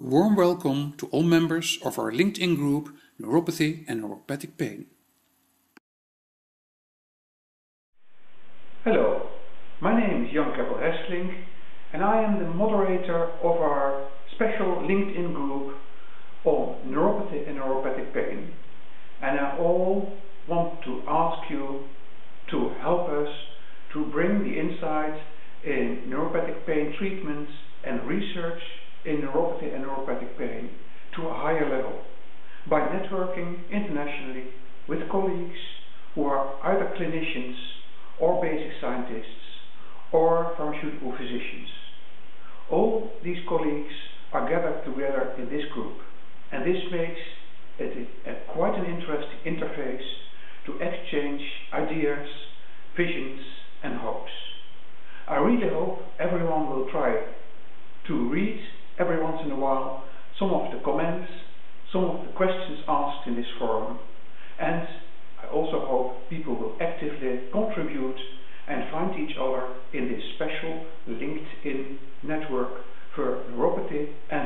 Warm welcome to all members of our LinkedIn group Neuropathy and Neuropathic Pain. Hello, my name is Jan Keppel Hesselink and I am the moderator of our special LinkedIn group on neuropathy and neuropathic pain and I all want to ask you to help us to bring the insight in neuropathic pain treatments and research in neuropathy to a higher level by networking internationally with colleagues who are either clinicians or basic scientists or pharmaceutical physicians. All these colleagues are gathered together in this group and this makes it a, quite an interesting interface to exchange ideas, visions and hopes. I really hope everyone will try to read every once in a while some of the comments, some of the questions asked in this forum, and I also hope people will actively contribute and find each other in this special LinkedIn network for neuropathy and